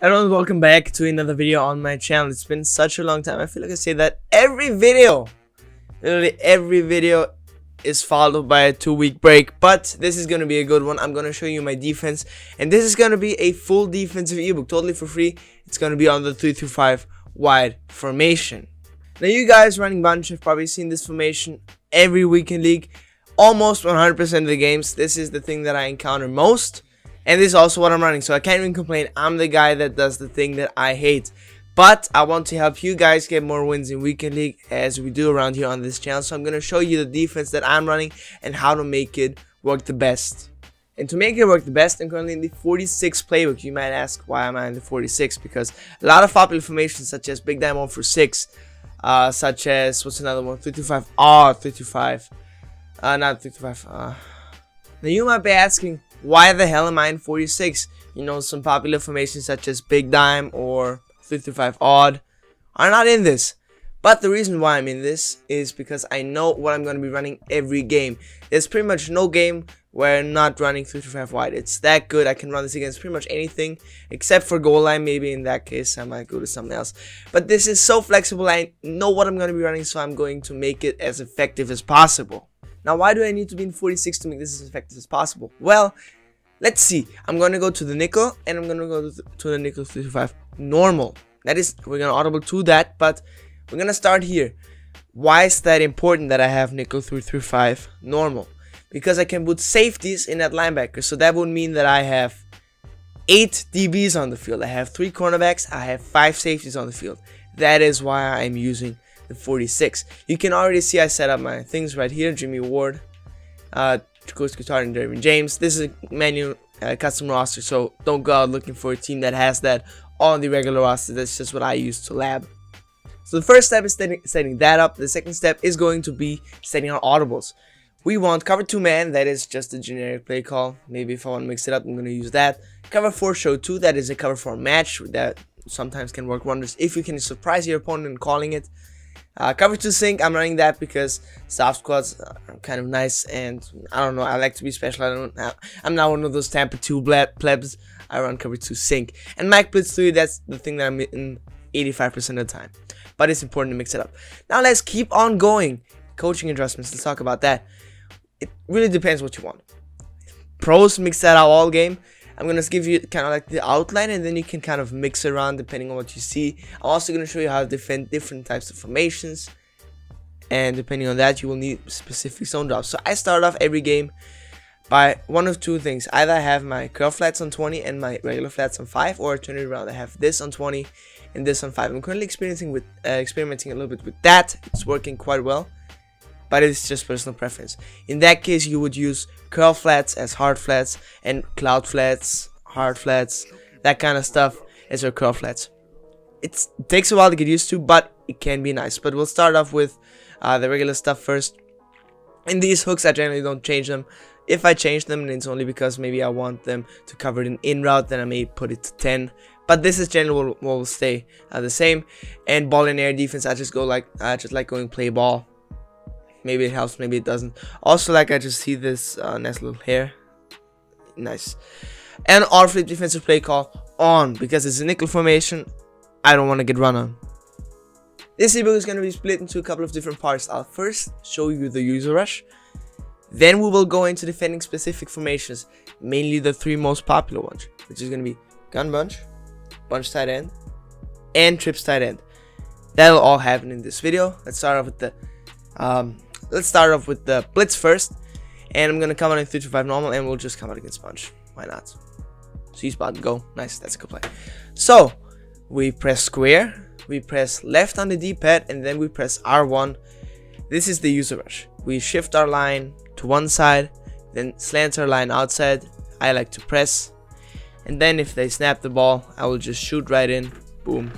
Hello and welcome back to another video on my channel. It's been such a long time. I feel like I say that every video. Literally every video is followed by a two week break. But this is going to be a good one. I'm going to show you my defense. And this is going to be a full defensive ebook totally for free. It's going to be on the 3-5 wide formation. Now you guys running bunch have probably seen this formation every weekend league. Almost 100% of the games. This is the thing that I encounter most. And this is also what I'm running, so I can't even complain. I'm the guy that does the thing that I hate. But I want to help you guys get more wins in Weekend League as we do around here on this channel. So I'm going to show you the defense that I'm running and how to make it work the best. And to make it work the best, I'm currently in the 46 playbook. You might ask, why am I in the 46? Because a lot of popular formations such as Big Diamond for 6, uh, such as, what's another one? 325 R, 325, uh, not 325, uh. Now you might be asking, why the hell am I in 46? You know, some popular formations such as Big Dime or 55 Odd are not in this. But the reason why I'm in this is because I know what I'm going to be running every game. There's pretty much no game where I'm not running 55 wide. It's that good. I can run this against pretty much anything except for goal line. Maybe in that case I might go to something else. But this is so flexible. I know what I'm going to be running so I'm going to make it as effective as possible. Now, why do I need to be in 46 to make this as effective as possible? Well, let's see. I'm going to go to the nickel, and I'm going to go to the nickel 35 normal. That is, we're going to audible to that, but we're going to start here. Why is that important that I have nickel 335 normal? Because I can put safeties in that linebacker, so that would mean that I have 8 DBs on the field. I have 3 cornerbacks, I have 5 safeties on the field. That is why I'm using the 46. You can already see I set up my things right here. Jimmy Ward, uh, Coach Guitar, and Derwin James. This is a manual uh, custom roster, so don't go out looking for a team that has that on the regular roster. That's just what I use to lab. So the first step is setting, that up. The second step is going to be setting our audibles. We want cover 2 man, that is just a generic play call. Maybe if I want to mix it up, I'm going to use that. Cover 4 show 2, that is a cover 4 match that sometimes can work wonders if you can surprise your opponent in calling it. Uh, cover 2 sync, I'm running that because soft squats are kind of nice and I don't know, I like to be special. I don't have, I'm not one of those Tampa 2 plebs. I run cover 2 sync. And Mike Blitz 3, that's the thing that I'm in 85% of the time. But it's important to mix it up. Now let's keep on going. Coaching adjustments, let's talk about that. It really depends what you want. Pros mix that out all game. I'm to give you kind of like the outline and then you can kind of mix around depending on what you see. I'm also to show you how to defend different types of formations. And depending on that, you will need specific zone drops. So I start off every game by one of two things. Either I have my curl flats on 20 and my regular flats on 5 or I turn it around. I have this on 20 and this on 5. I'm currently experiencing with uh, experimenting a little bit with that. It's working quite well but it's just personal preference. In that case, you would use curl flats as hard flats and cloud flats, hard flats, that kind of stuff as your curl flats. It's, it takes a while to get used to, but it can be nice. But we'll start off with uh, the regular stuff first. In these hooks, I generally don't change them. If I change them, it's only because maybe I want them to cover an in in route, then I may put it to 10 but this is generally what will stay uh, the same and ball and air defense i just go like i just like going play ball maybe it helps maybe it doesn't. Also like i just see this uh, nice little hair. Nice. And our flip defensive play call on because it's a nickel formation i don't want to get run on. This ebook is going to be split into a couple of different parts. I'll first show you the user rush. Then we will go into defending specific formations mainly the three most popular ones which is going to be gun bunch bunch tight end and trips tight end. That'll all happen in this video. Let's start off with the um, let's start off with the blitz first. And I'm going to come out in 3 5 normal and we'll just come out against bunch. Why not? See spot, go. Nice, that's a good play. So, we press square, we press left on the D-pad, and then we press R1. This is the user rush. We shift our line to one side, then slant our line outside. I like to press. And then if they snap the ball, I will just shoot right in. Boom.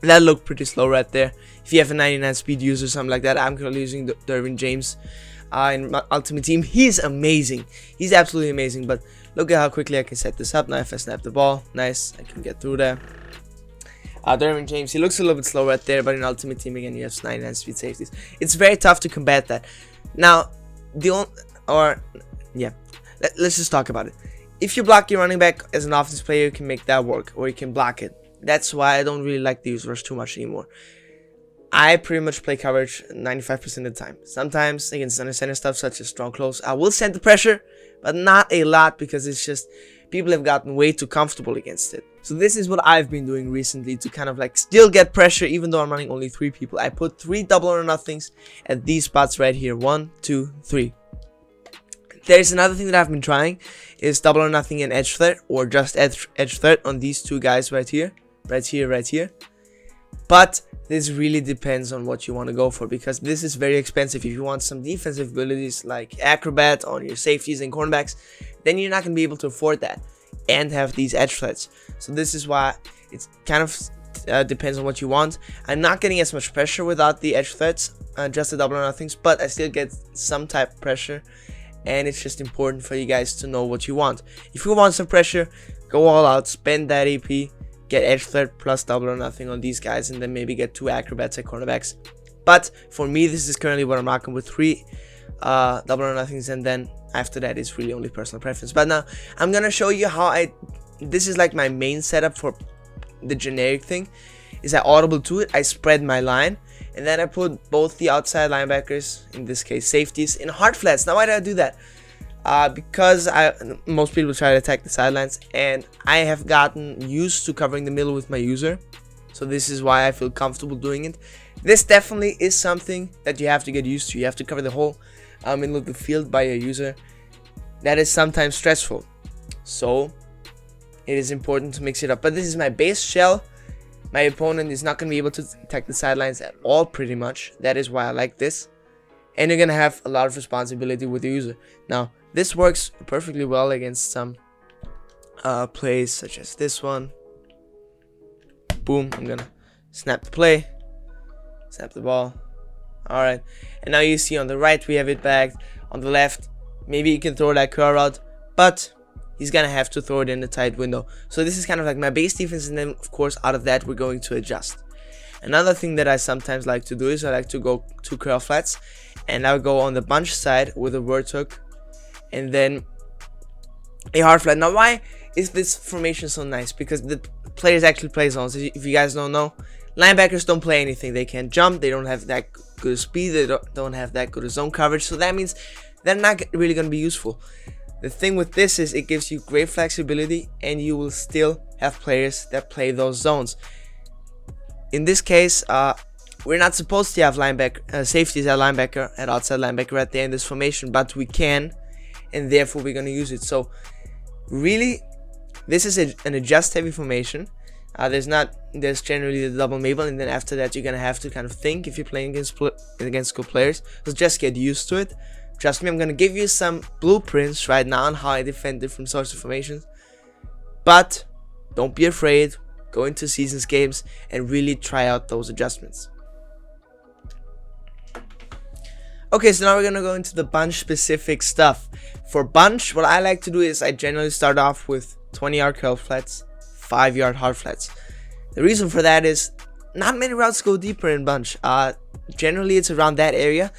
That looked pretty slow right there if you have a 99 speed user or something like that i'm currently using Derwin James uh, in my ultimate team. He's amazing. He's absolutely amazing but look at how quickly I can set this up. Now if I snap the ball nice I can get through there. Uh, Derwin James he looks a little bit slow right there but in ultimate team again you have 99 speed safeties. It's very tough to combat that. Now the only or yeah let, let's just talk about it. If you block your running back as an offense player, you can make that work, or you can block it. That's why I don't really like the use rush too much anymore. I pretty much play coverage 95% of the time. Sometimes against under center stuff such as strong close, I will send the pressure, but not a lot because it's just people have gotten way too comfortable against it. So this is what I've been doing recently to kind of like still get pressure even though I'm running only three people. I put three double or nothings at these spots right here. One, two, three. There's another thing that I've been trying is double or nothing in edge threat or just edge, edge threat on these two guys right here. Right here, right here. But this really depends on what you want to go for because this is very expensive. If you want some defensive abilities like acrobat on your safeties and cornerbacks, then you're not going to be able to afford that and have these edge threats. So this is why it kind of uh, depends on what you want. I'm not getting as much pressure without the edge threats, uh, just the double or nothings, but I still get some type of pressure and it's just important for you guys to know what you want. If you want some pressure, go all out, spend that AP, get edge threat plus double or nothing on these guys, and then maybe get two acrobats at cornerbacks. But for me, this is currently what I'm rocking with three uh, double or nothings, and then after that, it's really only personal preference. But now I'm gonna show you how I. This is like my main setup for the generic thing. Is I audible to it, I spread my line, and then I put both the outside linebackers, in this case safeties, in hard flats. Now why did I do that? Uh, because I most people try to attack the sidelines, and I have gotten used to covering the middle with my user. So this is why I feel comfortable doing it. This definitely is something that you have to get used to. You have to cover the whole uh, middle of the field by your user. That is sometimes stressful. So it is important to mix it up. But this is my base shell my opponent is not going to be able to attack the sidelines at all pretty much. That is why I like this. And you're to have a lot of responsibility with the user. Now, this works perfectly well against some uh, plays such as this one. Boom, I'm to snap the play. Snap the ball. Alright, and now you see on the right we have it back. On the left, maybe you can throw that curl out. But he's gonna have to throw it in the tight window. So this is kind of like my base defense, and then of course out of that we're going to adjust. Another thing that I sometimes like to do is I like to go to curl flats, and I'll go on the bunch side with a vert hook, and then a hard flat. Now why is this formation so nice? Because the players actually play zones. If you guys don't know, linebackers don't play anything. They can't jump. They don't have that good speed. They don't, don't have that good zone coverage. So that means they're not really going to be useful. The thing with this is it gives you great flexibility and you will still have players that play those zones. In this case, uh, we're not supposed to have linebacker uh, safeties at linebacker and outside linebacker at the end of this formation, but we can, and therefore we're gonna use it. So, really, this is a, an adjust heavy formation. Uh, there's not there's generally the double Mabel, and then after that you're gonna have to kind of think if you're playing against against good players. So just get used to it. Trust me, I'm gonna give you some blueprints right now on how I defend different sorts of formations. But don't be afraid, go into seasons games and really try out those adjustments. Okay, so now we're gonna go into the bunch specific stuff. For bunch, what I like to do is I generally start off with 20 yard curl flats, 5 yard hard flats. The reason for that is not many routes go deeper in bunch. Uh, generally, it's around that area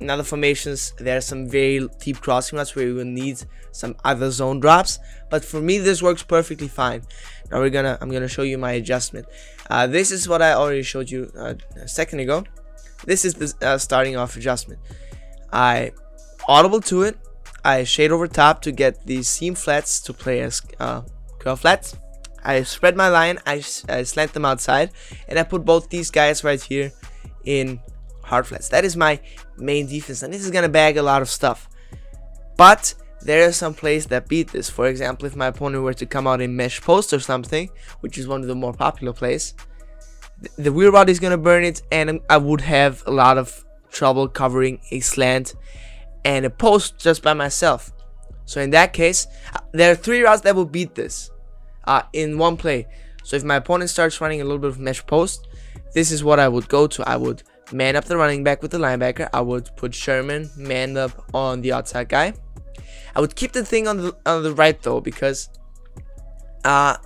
in other formations there are some very deep crossing routes where we will need some other zone drops. But for me this works perfectly fine. Now we're gonna i'm gonna show you my adjustment. Uh, this is what i already showed you uh, a second ago. This is the uh, starting off adjustment. I audible to it. I shade over top to get these seam flats to play as uh, curl flats. I spread my line. I, I slant them outside. And i put both these guys right here in hard flats. That is my main defense, and this is gonna bag a lot of stuff. But there are some plays that beat this. For example, if my opponent were to come out in mesh post or something, which is one of the more popular plays, the wheel route is gonna burn it, and I would have a lot of trouble covering a slant and a post just by myself. So in that case, uh, there are three routes that will beat this uh, in one play. So if my opponent starts running a little bit of mesh post, this is what I would go to. I would man up the running back with the linebacker. I would put Sherman man up on the outside guy. I would keep the thing on the on the right though because uh,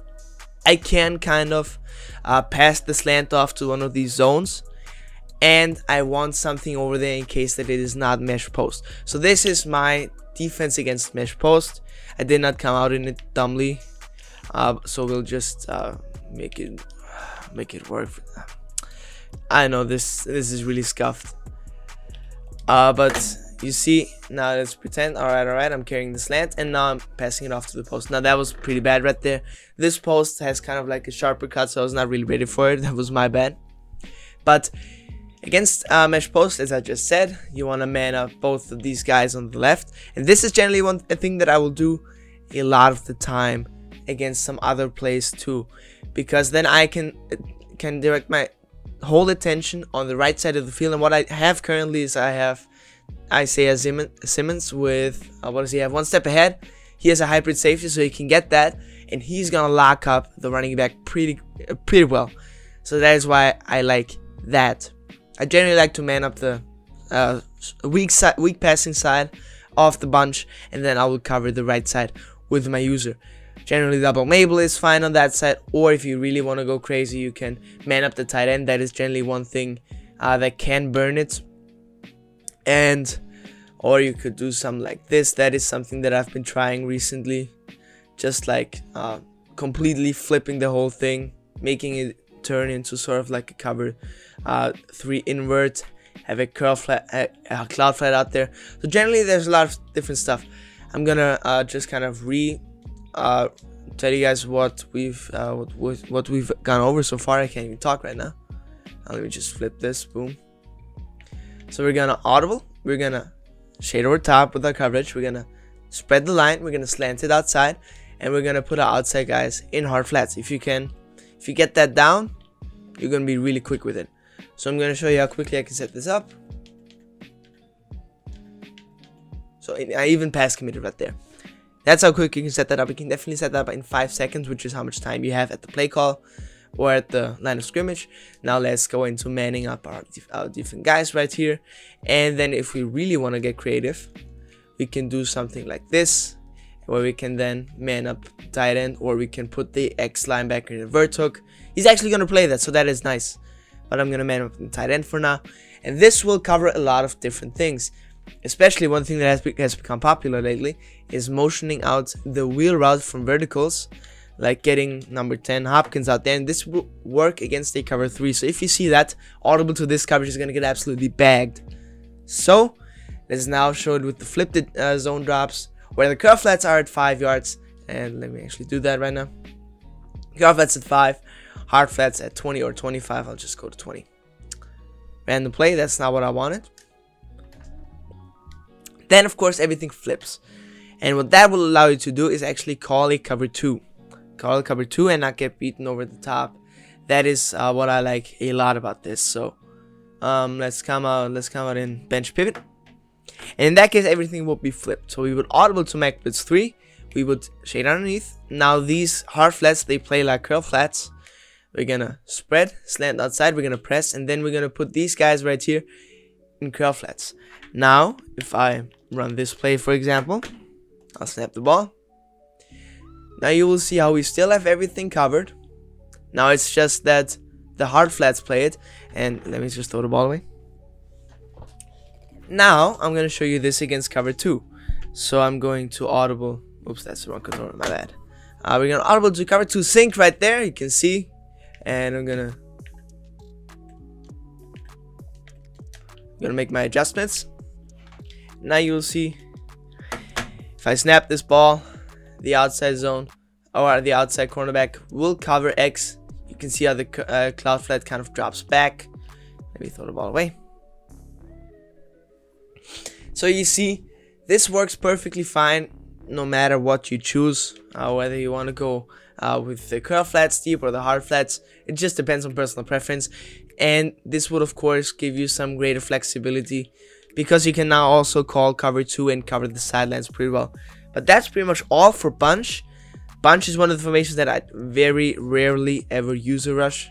I can kind of uh, pass the slant off to one of these zones and I want something over there in case that it is not mesh post. So this is my defense against mesh post. I did not come out in it dumbly. Uh, so we'll just uh, make it make it work. I know this this is really scuffed. Uh, but you see now let's pretend. All right all right i'm carrying the slant and now i'm passing it off to the post. Now that was pretty bad right there. This post has kind of like a sharper cut so i was not really ready for it. That was my bad. But against uh, mesh post as i just said you want to man up both of these guys on the left. And this is generally one thing that i will do a lot of the time against some other plays too because then i can can direct my whole attention on the right side of the field and what i have currently is i have Isaiah Simmons with, uh, what does he have? One step ahead. He has a hybrid safety, so he can get that, and he's gonna lock up the running back pretty, uh, pretty well. So that is why I like that. I generally like to man up the uh, weak side, weak passing side of the bunch, and then I will cover the right side with my user. Generally, double Mabel is fine on that side, or if you really want to go crazy, you can man up the tight end. That is generally one thing uh, that can burn it. And or you could do something like this. That is something that I've been trying recently. Just like uh, completely flipping the whole thing making it turn into sort of like a cover uh, 3 invert have a curl flat a, cloud flat out there. So generally there's a lot of different stuff. I'm gonna uh, just kind of re uh, tell you guys what we've uh, what, what we've gone over so far I can't even talk right now let me just flip this boom so we're gonna audible, we're gonna shade over top with our coverage, we're gonna spread the line, we're gonna slant it outside, and we're gonna put our outside guys in hard flats. If you can, if you get that down, you're gonna be really quick with it. So I'm gonna show you how quickly I can set this up. So I even pass committed right there. That's how quick you can set that up. You can definitely set that up in 5 seconds, which is how much time you have at the play call or at the line of scrimmage. Now let's go into manning up our, our different guys right here. And then if we really want to get creative, we can do something like this, where we can then man up tight end, or we can put the X linebacker in a vert hook. He's actually going to play that, so that is nice. But I'm going to man up the tight end for now. And this will cover a lot of different things. Especially one thing that has, be has become popular lately is motioning out the wheel route from verticals like getting number 10 Hopkins out there. And this will work against a cover 3 so if you see that audible to this coverage is going to get absolutely bagged. So let's now show it with the flipped uh, zone drops where the curl flats are at 5 yards. And let me actually do that right now. Curl flats at 5 hard flats at 20 or 25 I'll just go to 20 random play that's not what I wanted then of course everything flips and what that will allow you to do is actually call a cover 2 call cover 2 and not get beaten over the top. That is uh, what I like a lot about this. So um, let's come out let's come out in bunch pivot. And in that case everything will be flipped. So we would audible to Mac Blitz 3. We would shade underneath. Now these hard flats they play like curl flats. We're gonna spread, slant outside, we're gonna press, and then we're gonna put these guys right here in curl flats. Now, if I run this play for example, I'll snap the ball, now you will see how we still have everything covered. Now it's just that the hard flats play it. And let me just throw the ball away. Now I'm going to show you this against cover 2. So I'm going to audible. Oops, that's the wrong controller. My bad. Uh, we're going to audible to cover 2 sync right there. You can see. And I'm going to gonna make my adjustments. Now you'll see if I snap this ball, the outside zone or the outside cornerback will cover X. You can see how the uh, cloud flat kind of drops back. Maybe throw the ball away. So you see, this works perfectly fine no matter what you choose, uh, whether you want to go uh, with the curl flats deep or the hard flats. It just depends on personal preference. And this would of course give you some greater flexibility because you can now also call cover 2 and cover the sidelines pretty well. But that's pretty much all for Bunch. Bunch is one of the formations that I very rarely ever use a rush.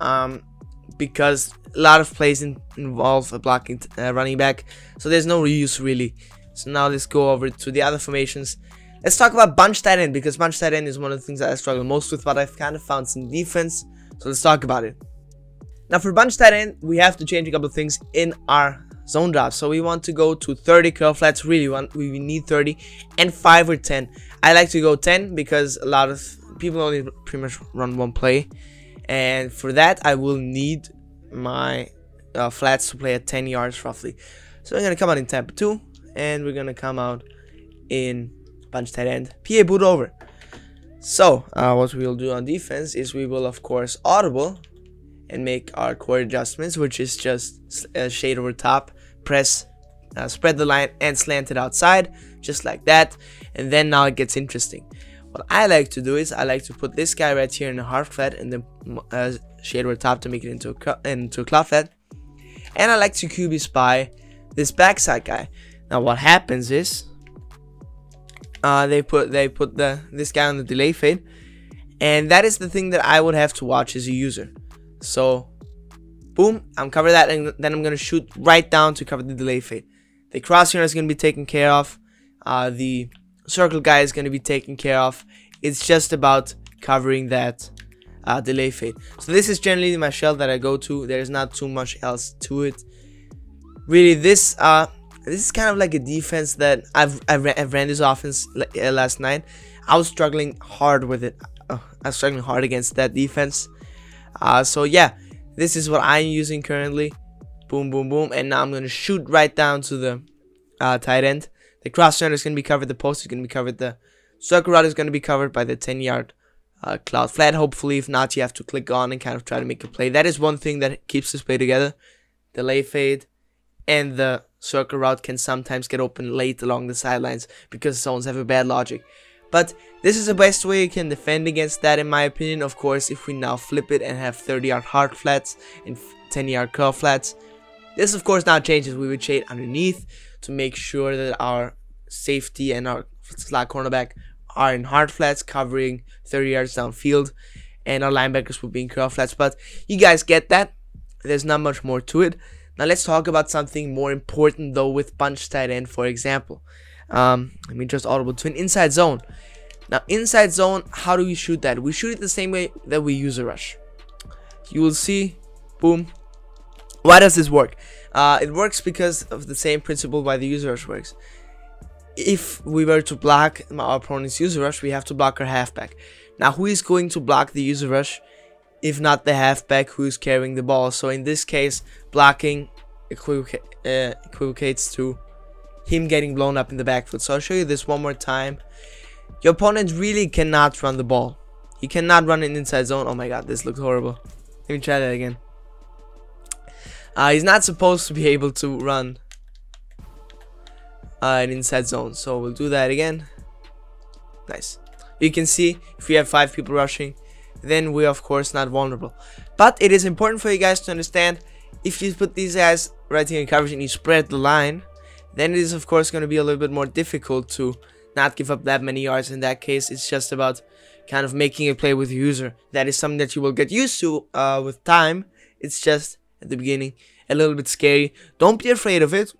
Um, because a lot of plays in, involve a blocking uh, running back. So there's no reuse really. So now let's go over to the other formations. Let's talk about bunch tight end because bunch tight end is one of the things that I struggle most with, but I've kind of found some defense. So let's talk about it. Now for bunch tight end, we have to change a couple of things in our zone drops. So we want to go to 30 curl flats. Really want we need 30 and 5 or 10. I like to go 10 because a lot of people only pretty much run one play. And for that I will need my uh, flats to play at 10 yards roughly. So we're gonna come out in tempo 2 and we're gonna come out in bunch tight end. PA boot over. So uh, what we'll do on defense is we will of course audible and make our core adjustments, which is just a shade over top, press, uh, spread the line and slant it outside, just like that. And then now it gets interesting. What I like to do is I like to put this guy right here in a hard flat and then uh, shade over top to make it into a, into a cloud flat. And I like to QB spy this backside guy. Now what happens is uh, they put they put the this guy on the delay fade, and that is the thing that I would have to watch as a user. So, boom, I'm cover that, and then I'm gonna shoot right down to cover the delay fade. The crosshair is gonna be taken care of. Uh, the circle guy is gonna be taken care of. It's just about covering that uh, delay fade. So this is generally my shell that I go to. There's not too much else to it. Really, this uh, this is kind of like a defense that I've I've, I've ran this offense uh, last night. I was struggling hard with it. Uh, I was struggling hard against that defense. Uh, so yeah, this is what I'm using currently. Boom, boom, boom, and now I'm gonna shoot right down to the uh, tight end. The cross center is gonna be covered. The post is gonna be covered. The circle route is gonna be covered by the 10 yard uh, cloud flat. Hopefully, if not, you have to click on and kind of try to make a play. That is one thing that keeps this play together. Delay fade and the circle route can sometimes get open late along the sidelines because zones have a bad logic. But this is the best way you can defend against that in my opinion. Of course, if we now flip it and have 30 yard hard flats and 10 yard curl flats. This of course now changes. We would shade underneath to make sure that our safety and our slot cornerback are in hard flats covering 30 yards downfield and our linebackers will be in curl flats. But you guys get that. There's not much more to it. Now let's talk about something more important though with bunch tight end for example. Um, let me just audible to an inside zone. Now inside zone, how do we shoot that? We shoot it the same way that we use a rush. You will see, boom. Why does this work? Uh, it works because of the same principle why the user rush works. If we were to block our opponent's user rush, we have to block our halfback. Now who is going to block the user rush? if not the halfback who's carrying the ball. So in this case, blocking uh, equivocates to him getting blown up in the backfield. So I'll show you this one more time. Your opponent really cannot run the ball. He cannot run an inside zone. Oh my god, this looks horrible. Let me try that again. Uh, he's not supposed to be able to run uh, an inside zone. So we'll do that again. Nice. You can see if we have five people rushing, then we're of course not vulnerable. But it is important for you guys to understand if you put these guys right here in coverage and you spread the line, then it is of course going to be a little bit more difficult to not give up that many yards. In that case, it's just about kind of making a play with the user. That is something that you will get used to uh, with time. It's just at the beginning a little bit scary. Don't be afraid of it.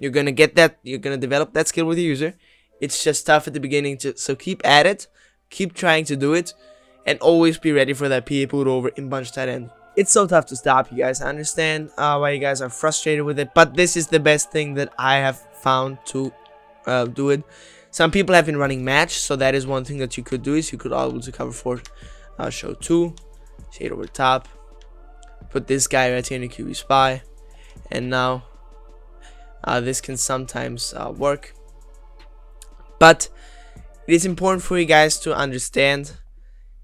You're gonna get that. You're gonna develop that skill with the user. It's just tough at the beginning. To, so keep at it. Keep trying to do it and always be ready for that put over in bunch tight end. It's so tough to stop you guys. I understand uh, why you guys are frustrated with it, but this is the best thing that I have found to uh, do it. Some people have been running match, so that is one thing that you could do is you could always cover for uh, show two, shade over top, put this guy right here in the QB spy, and now uh, this can sometimes uh, work. But it is important for you guys to understand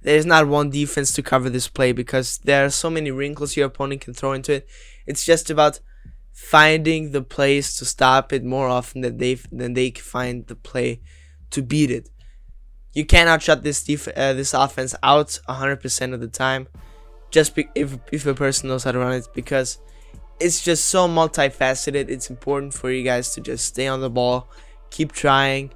there's not one defense to cover this play because there are so many wrinkles your opponent can throw into it. It's just about finding the plays to stop it more often than they than they find the play to beat it. You cannot shut this def uh, this offense out 100% of the time, just if if a person knows how to run it because it's just so multifaceted. It's important for you guys to just stay on the ball, keep trying,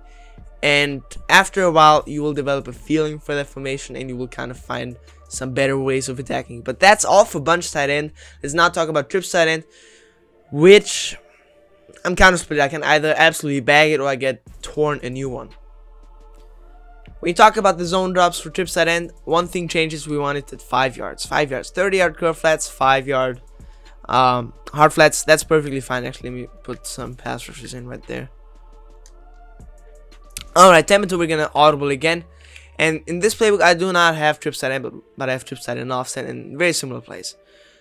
and after a while you will develop a feeling for that formation and you will kind of find some better ways of attacking. But that's all for bunch tight end. Let's not talk about trips tight end which i'm kind of split. I can either absolutely bag it or i get torn a new one. When you talk about the zone drops for trips tight end. One thing changes we want it at five yards. Five yards 30 yard curl flats five yard um, hard flats, that's perfectly fine. Actually, let me put some pass rushes in right there. Alright, Temperature, we're gonna audible again. And in this playbook, I do not have trip side but, but I have trip side and offset in very similar plays.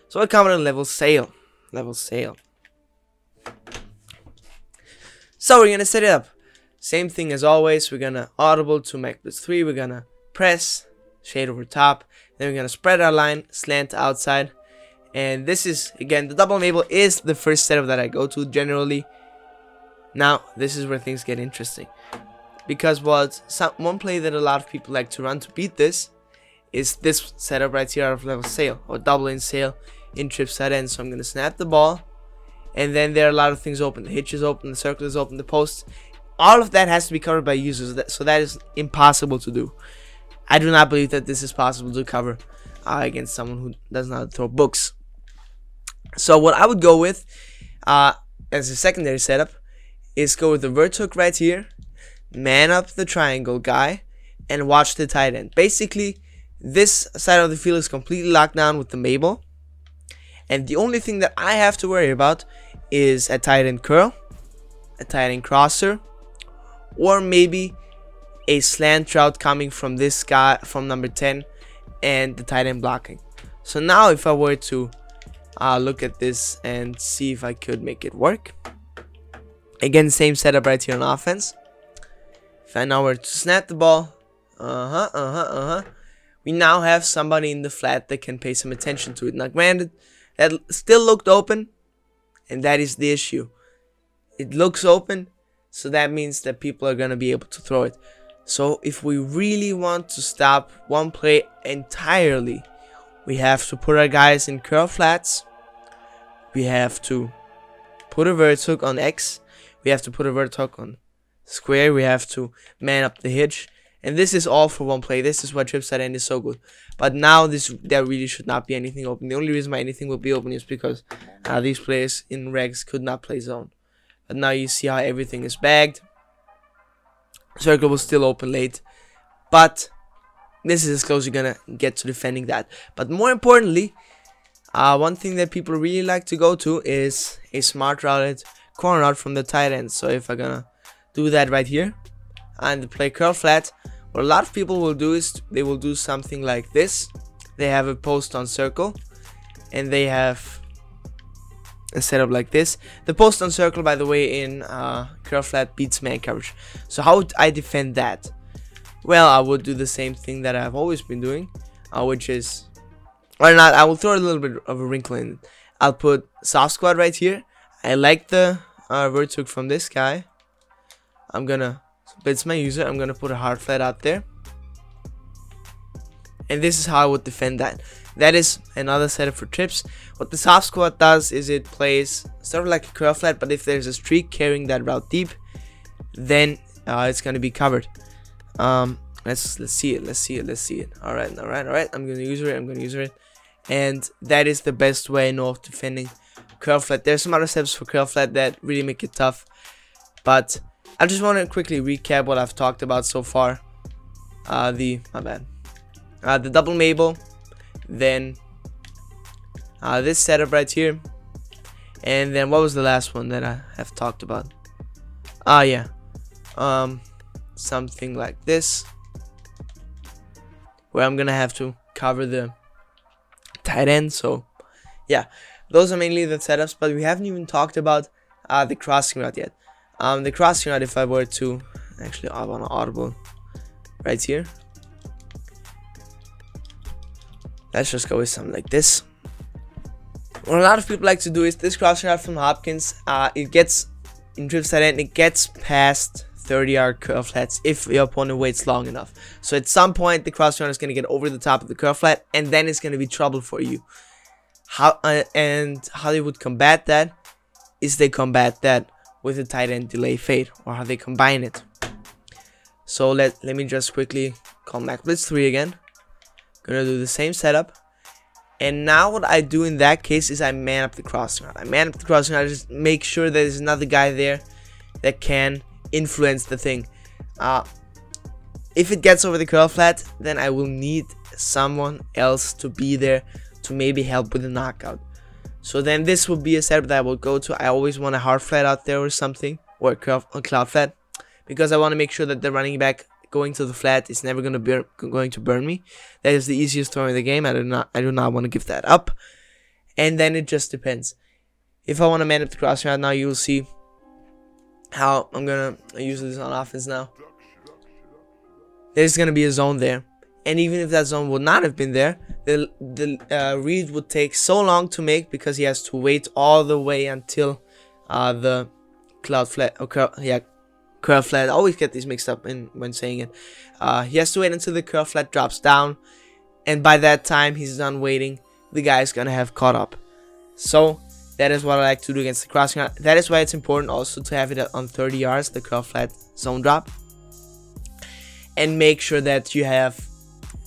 So I come on level sail. Level sail. So we're gonna set it up. Same thing as always, we're gonna audible to Mac plus 3, we're gonna press, shade over top, then we're gonna spread our line, slant outside, and this is, again, the double enable is the first setup that I go to generally. Now, this is where things get interesting. Because what some, one play that a lot of people like to run to beat this is this setup right here of level sail, or double in sail in trips tight end. So I'm going to snap the ball, and then there are a lot of things open. The hitch is open, the circle is open, the post. All of that has to be covered by users, so that is impossible to do. I do not believe that this is possible to cover uh, against someone who does not throw books. So what I would go with uh, as a secondary setup is go with the vert hook right here, man up the triangle guy, and watch the tight end. Basically, this side of the field is completely locked down with the Mabel. And the only thing that I have to worry about is a tight end curl, a tight end crosser, or maybe a slant route coming from this guy from number 10 and the tight end blocking. So now if I were to uh, look at this and see if I could make it work. Again, same setup right here on offense. I now were to snap the ball, uh-huh, uh-huh, uh-huh, we now have somebody in the flat that can pay some attention to it. Now, granted, that still looked open, and that is the issue. It looks open, so that means that people are going to be able to throw it. So if we really want to stop one play entirely, we have to put our guys in curl flats. We have to put a vert hook on X. We have to put a vert hook on square. We have to man up the hitch. And this is all for one play. This is why trips tight end is so good. But now this there really should not be anything open. The only reason why anything will be open is because uh, these players in regs could not play zone. But now you see how everything is bagged. Circle was still open late. But this is as close you're gonna get to defending that. But more importantly, uh, one thing that people really like to go to is a smart routed corner route from the tight end. So if I'm gonna do that right here and play curl flat, what a lot of people will do is they will do something like this. They have a post on circle and they have a setup like this. The post on circle, by the way, in uh, curl flat beats man coverage. So how would I defend that? Well, I would do the same thing that I've always been doing, uh, which is, or not, I will throw a little bit of a wrinkle in. I'll put soft squat right here. I like the uh, vert hook from this guy. I'm gonna, it's my user, I'm gonna put a hard flat out there. And this is how I would defend that. That is another setup for trips. What the soft squat does is it plays sort of like a curl flat, but if there's a streak carrying that route deep, then uh, it's gonna be covered. Um, let's let's see it. Let's see it. Let's see it. All right, all right, all right. I'm gonna use it. I'm gonna use it, and that is the best way of defending curl flat. There's some other steps for curl flat that really make it tough, but I just want to quickly recap what I've talked about so far. Uh, the my bad. Uh, the double Mabel, then uh, this setup right here, and then what was the last one that I have talked about? Ah, yeah. Um, something like this where I'm gonna have to cover the tight end so yeah those are mainly the setups but we haven't even talked about uh, the crossing route yet um, the crossing route if I were to actually I want to audible right here let's just go with something like this what a lot of people like to do is this crossing route from Hopkins uh, it gets in drift side end it gets past 30 yard curl flats if your opponent waits long enough. So at some point the cross runner is going to get over the top of the curl flat and then it's going to be trouble for you. How uh, and how they would combat that is they combat that with the tight end delay fade or how they combine it. So let let me just quickly call Mac Blitz 3 again. Gonna do the same setup. And now what I do in that case is I man up the crossing route. I man up the crossing route, I just make sure there's another guy there that can influence the thing. Uh, if it gets over the curl flat, then I will need someone else to be there to maybe help with the knockout. So then this would be a setup that I would go to. I always want a hard flat out there or something, or a, cloud flat, because I want to make sure that the running back going to the flat is never going to be going to burn me. That is the easiest throw in the game. I do not I do not want to give that up. And then it just depends. If I want to man up the cross right now, you will see how I'm gonna use this on offense now. There's gonna be a zone there, and even if that zone would not have been there, the the uh, read would take so long to make because he has to wait all the way until uh, the cloud flat. Okay, oh, yeah, curve flat. I always get these mixed up in when saying it. Uh, he has to wait until the curl flat drops down, and by that time he's done waiting. The guy is gonna have caught up. So that is what I like to do against the crossing. That is why it's important also to have it on 30 yards, the curl flat zone drop. And make sure that you have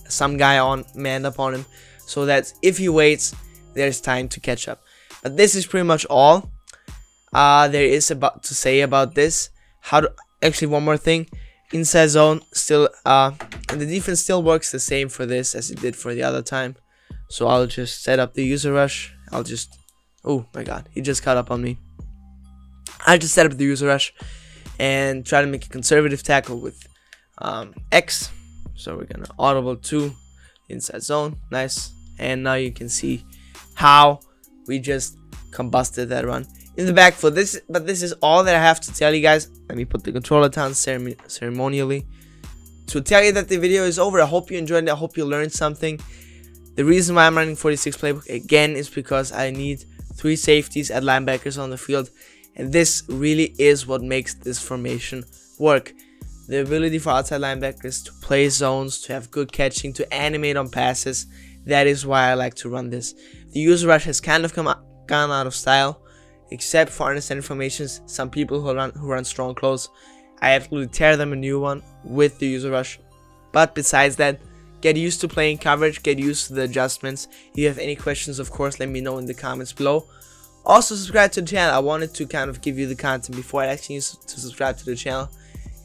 some guy on manned up on him so that if he waits, there's time to catch up. But this is pretty much all uh, there is about to say about this. How to actually one more thing, inside zone still uh, and the defense still works the same for this as it did for the other time. So I'll just set up the user rush. I'll just Oh my god, he just caught up on me. I just set up the user rush and try to make a conservative tackle with um, X. So we're gonna audible to inside zone, nice. And now you can see how we just combusted that run in the back foot. This, but this is all that I have to tell you guys. Let me put the controller down ceremonially to tell you that the video is over. I hope you enjoyed it. I hope you learned something. The reason why I'm running 46 playbook again is because I need three safeties at linebackers on the field, and this really is what makes this formation work. The ability for outside linebackers to play zones, to have good catching, to animate on passes. That is why I like to run this. The user rush has kind of come out, gone out of style, except for understanding formations. Some people who run who run strong close, I absolutely tear them a new one with the user rush. But besides that, Get used to playing coverage, get used to the adjustments. If you have any questions, of course, let me know in the comments below. Also, subscribe to the channel. I wanted to kind of give you the content before I actually to subscribe to the channel.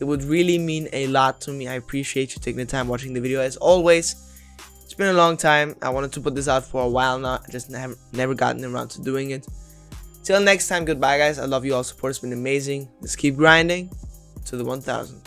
It would really mean a lot to me. I appreciate you taking the time watching the video. As always, it's been a long time. I wanted to put this out for a while now. I just never, never gotten around to doing it. Till next time, goodbye guys. I love you all. Support has been amazing. Let's keep grinding to the 1000.